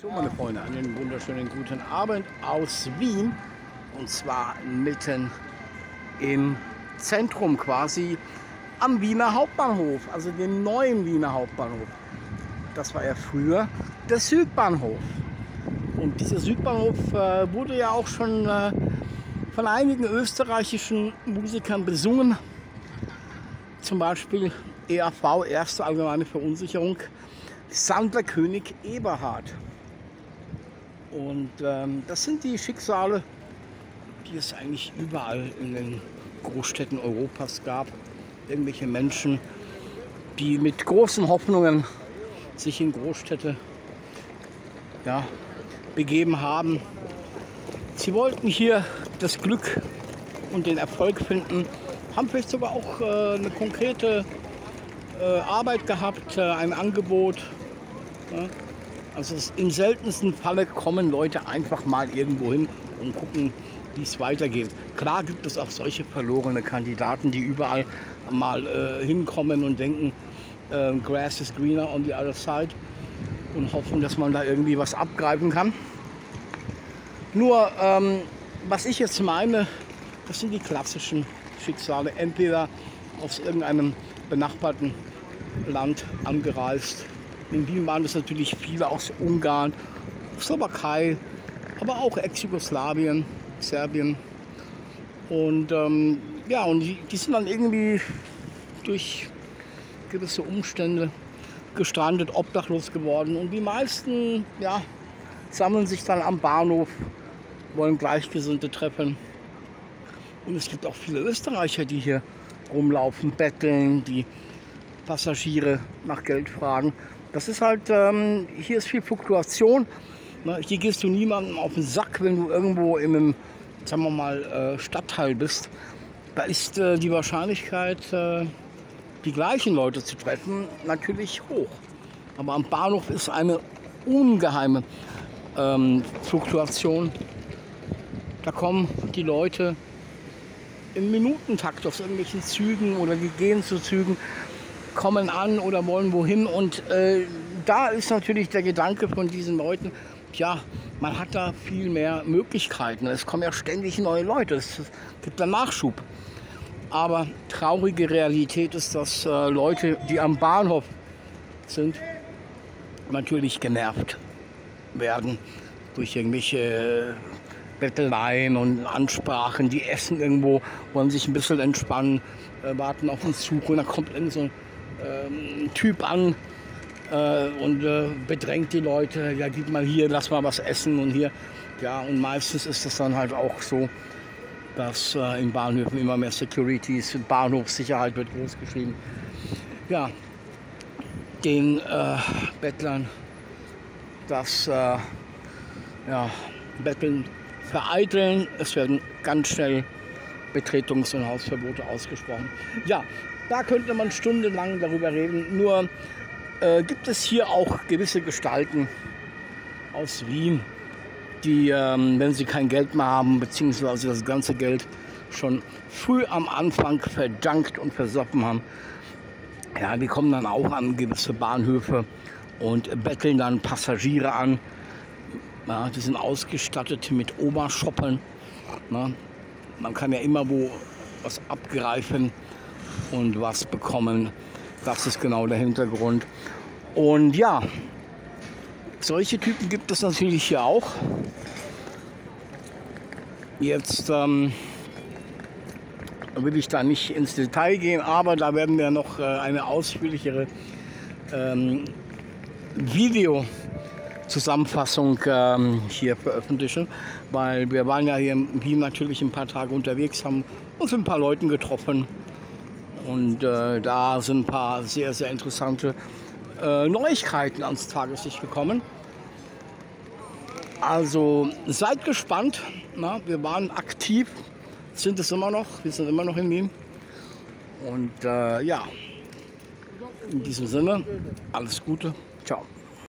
So, meine Freunde, einen wunderschönen guten Abend aus Wien. Und zwar mitten im Zentrum quasi am Wiener Hauptbahnhof, also dem neuen Wiener Hauptbahnhof. Das war ja früher der Südbahnhof. Und dieser Südbahnhof äh, wurde ja auch schon äh, von einigen österreichischen Musikern besungen. Zum Beispiel EAV, Erste Allgemeine Verunsicherung, Sandlerkönig Eberhard. Und ähm, das sind die Schicksale, die es eigentlich überall in den Großstädten Europas gab. Irgendwelche Menschen, die mit großen Hoffnungen sich in Großstädte ja, begeben haben. Sie wollten hier das Glück und den Erfolg finden, haben vielleicht sogar auch äh, eine konkrete äh, Arbeit gehabt, äh, ein Angebot. Ja. Also im seltensten Falle kommen Leute einfach mal irgendwo hin und gucken, wie es weitergeht. Klar gibt es auch solche verlorene Kandidaten, die überall mal äh, hinkommen und denken, äh, Grass is greener on the other side und hoffen, dass man da irgendwie was abgreifen kann. Nur, ähm, was ich jetzt meine, das sind die klassischen Schicksale. Entweder aus irgendeinem benachbarten Land angereist. In Wien waren es natürlich viele aus Ungarn, Slowakei, aber auch Ex-Jugoslawien, Serbien. Und ähm, ja, und die, die sind dann irgendwie durch gewisse Umstände gestrandet, obdachlos geworden. Und die meisten ja, sammeln sich dann am Bahnhof, wollen Gleichgesinnte treffen. Und es gibt auch viele Österreicher, die hier rumlaufen, betteln, die Passagiere nach Geld fragen. Das ist halt, ähm, hier ist viel Fluktuation. Ne, hier gehst du niemandem auf den Sack, wenn du irgendwo in einem, sagen wir mal, äh, Stadtteil bist. Da ist äh, die Wahrscheinlichkeit, äh, die gleichen Leute zu treffen, natürlich hoch. Aber am Bahnhof ist eine ungeheime ähm, Fluktuation. Da kommen die Leute im Minutentakt auf irgendwelchen Zügen oder die gehen zu Zügen, kommen an oder wollen wohin. Und äh, da ist natürlich der Gedanke von diesen Leuten, ja, man hat da viel mehr Möglichkeiten. Es kommen ja ständig neue Leute, es gibt da Nachschub. Aber traurige Realität ist, dass äh, Leute, die am Bahnhof sind, natürlich genervt werden durch irgendwelche Betteleien und Ansprachen. Die essen irgendwo, wollen sich ein bisschen entspannen, äh, warten auf den Zug und dann kommt irgend so ein ähm, Typ an äh, und äh, bedrängt die Leute. Ja, gib mal hier, lass mal was essen und hier. Ja, und meistens ist das dann halt auch so, dass äh, in Bahnhöfen immer mehr Securities, Bahnhofssicherheit wird groß geschrieben. Ja, den äh, Bettlern das äh, ja, Betteln vereiteln. Es werden ganz schnell Betretungs- und Hausverbote ausgesprochen. Ja, da könnte man stundenlang darüber reden. Nur äh, gibt es hier auch gewisse Gestalten aus Wien, die, ähm, wenn sie kein Geld mehr haben, beziehungsweise das ganze Geld schon früh am Anfang verdankt und versoffen haben, ja, die kommen dann auch an gewisse Bahnhöfe und betteln dann Passagiere an. Ja, die sind ausgestattet mit Oberschoppeln. Na, man kann ja immer wo was abgreifen und was bekommen. Das ist genau der Hintergrund. Und ja, solche Typen gibt es natürlich hier auch. Jetzt ähm, will ich da nicht ins Detail gehen, aber da werden wir noch äh, eine ausführlichere ähm, Video-Zusammenfassung ähm, hier veröffentlichen, weil wir waren ja hier in Wien natürlich ein paar Tage unterwegs, haben uns mit ein paar Leuten getroffen und äh, da sind ein paar sehr, sehr interessante äh, Neuigkeiten ans Tageslicht gekommen. Also seid gespannt. Na, wir waren aktiv, sind es immer noch. Wir sind immer noch in Wien. Und äh, ja, in diesem Sinne, alles Gute. Ciao.